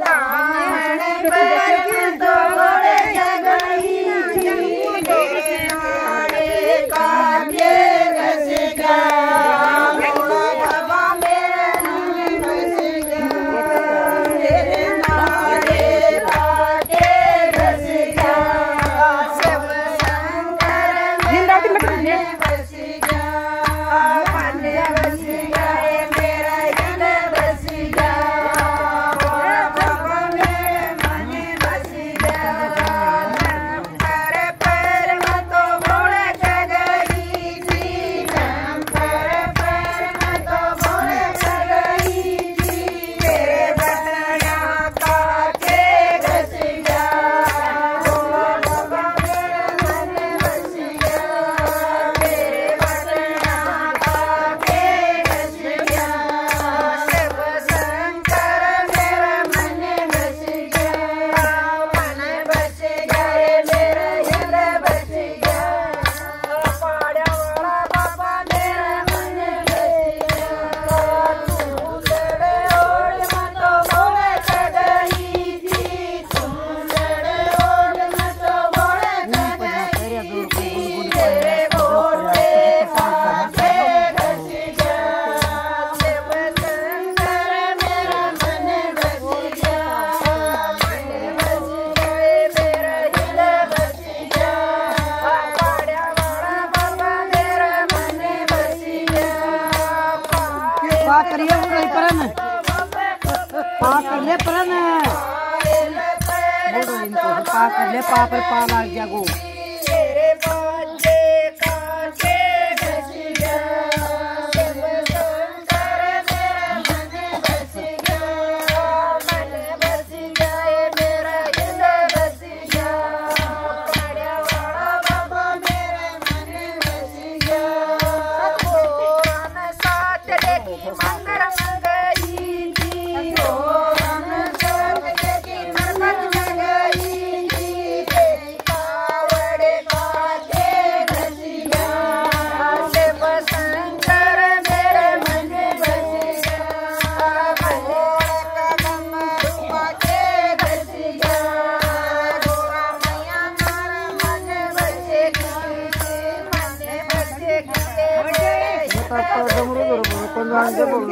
रावण पा करिए वो नहीं परन। पा कर ले परन। बोलो इनको पा कर ले, पा पर पा लाग जागो। Thank. ಸಾಕಾದ ಮೂರು ಬರಬಹುದು ಕೊಂದು ಹಂಗೆ ಬರಬಹುದು